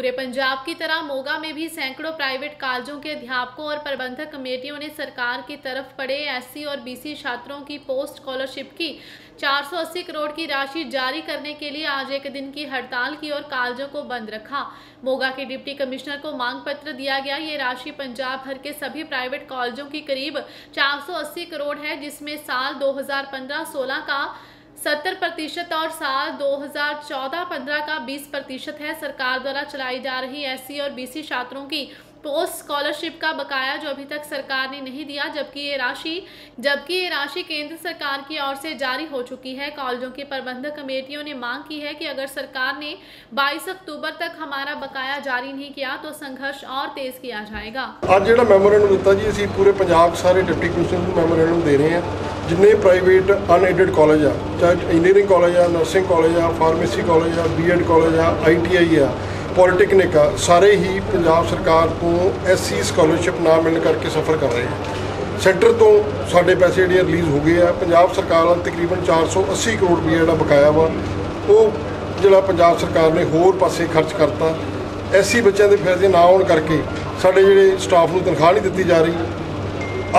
पूरे पंजाब की तरह मोगा में भी सैकड़ों प्राइवेट कॉलेजों के अध्यापकों और प्रबंधक कमेटियों ने सरकार की तरफ़ पड़े एससी और बीसी छात्रों की पोस्ट स्कॉलरशिप की 480 करोड़ की राशि जारी करने के लिए आज एक दिन की हड़ताल की और कॉलेजों को बंद रखा। मोगा के डिप्टी कमिश्नर को मांग पत्र दिया गया। ये राशि पंजाब भर के सभी प्राइवेट कॉलेजों की करीब 480 करोड़ है, जिसमें साल 2015-16 का सत्तर प्रतिशत और साल 2014-15 का 20 प्रतिशत है। सरकार द्वारा चलाई जा रही एससी और बीसी छात्रों की पोस्ट स्कॉलरशिप का बकाया जो अभी तक सरकार ने नहीं दिया जबकि ये राशि जबकि ये राशि केंद्र सरकार की ओर से जारी हो चुकी है कॉलेजों की प्रबंधक कमेटियों ने मांग की है कि अगर सरकार ने 22 अक्टूबर तक हमारा बकाया जारी नहीं किया तो संघर्ष और तेज किया जाएगा ਅੱਜ ਜਿਹੜਾ ਮੈਮੋਰੈਂਡਮ ਦਿੱਤਾ ਜੀ ਅਸੀਂ ਪੂਰੇ ਪੰਜਾਬ ਸਾਰੇ ਡਿਪਟੀ ਕਮਿਸ਼ਨਰ ਨੂੰ ਮੈਮੋਰੈਂਡਮ ਦੇ ਰਹੇ ਹਾਂ ਜਿੰਨੇ ਪ੍ਰਾਈਵੇਟ ਅਨਐਡਡ ਕਾਲਜ ਆ ਚਾਹੇ ਇੰਜੀਨੀਅਰਿੰਗ ਕਾਲਜ ਆ ਨਰਸਿੰਗ ਕਾਲਜ ਆ ਫਾਰਮੇਸੀ ਕਾਲਜ ਆ ਬੀਐਡ ਕਾਲਜ ਆ ਆਈਟੀਆਈ ਆ ਪੋਲੀਟੈਕਨਿਕ ਆ ਸਾਰੇ ਹੀ ਪੰਜਾਬ ਸਰਕਾਰ ਤੋਂ ਐਸਸੀ ਸਕਾਲਰਸ਼ਿਪ ਨਾ ਮਿਲਣ ਕਰਕੇ ਸਫਰ ਕਰ ਰਹੇ ਆ ਸੈਂਟਰ ਤੋਂ ਸਾਡੇ ਪੈਸੇ ਜਿਹੜੇ ਰਿਲੀਜ਼ ਹੋ ਗਏ ਆ, ਪੰਜਾਬ ਸਰਕਾਰ ਵੱਲ ਤਕਰੀਬਨ 480 ਕਰੋੜ ਰੁਪਏ ਜਿਹੜਾ ਬਕਾਇਆ ਵਾ, ਉਹ ਜਿਹੜਾ ਪੰਜਾਬ ਸਰਕਾਰ ਨੇ ਹੋਰ ਪਾਸੇ ਖਰਚ ਕਰਤਾ। ਐਸਸੀ ਬੱਚਿਆਂ ਦੇ ਫਾਇਦੇ ਨਾ ਆਉਣ ਕਰਕੇ ਸਾਡੇ ਜਿਹੜੇ ਸਟਾਫ ਨੂੰ ਤਨਖਾਹ ਨਹੀਂ ਦਿੱਤੀ ਜਾ ਰਹੀ।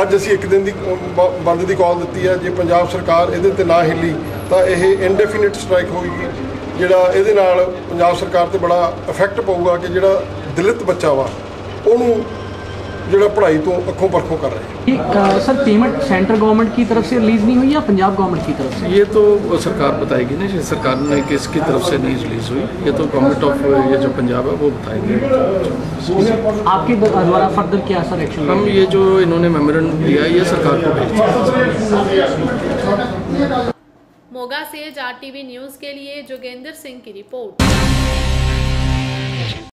ਅੱਜ ਅਸੀਂ ਇੱਕ ਦਿਨ ਦੀ ਬ- ਬੰਦ ਦੀ ਕਾਲ ਦਿੱਤੀ ਹੈ। ਜੇ ਪੰਜਾਬ ਸਰਕਾਰ ਇਹਦੇ ਤੇ ਨਾ ਹਿੱਲੀ, ਤਾਂ ਇਹ ਇਨਡੈਫੀਨਿਟ ਸਟ੍ਰਾਈਕ ਹੋਏਗੀ। ਜਿਹੜਾ ਇਹਦੇ ਨਾਲ ਪੰਜਾਬ ਸਰਕਾਰ ਤੇ ਬੜਾ ਇਫੈਕਟ ਪਊਗਾ ਕਿ ਜਿਹੜਾ ਦਲਿਤ ਬੱਚਾ ਵਾ ਉਹਨੂੰ ਜਿਹੜਾ ਪੜ੍ਹਾਈ ਤੋਂ ਅੱਖੋਂ ਪਰਖੋਂ ਕਰ ਰਿਹਾ ये, अ, सर पेमेंट सेंट्रल गवर्नमेंट की तरफ से रिलीज नहीं हुई या पंजाब गवर्नमेंट की तरफ से ये तो सरकार बताएगी ना ये सरकार ने किसकी तरफ से नहीं रिलीज हुई ये तो गवर्नमेंट ऑफ ये जो पंजाब है वो बताएंगे आपके द- द्वारा फर्दर क्या सर एक्शन हम ये जो इन्होंने मेमोरेंडम दिया है ये सरकार को भेजते हैं मोगा से जा जाटीवी न्यूज़ के लिए जोगेंद्र सिंह की रिपोर्ट।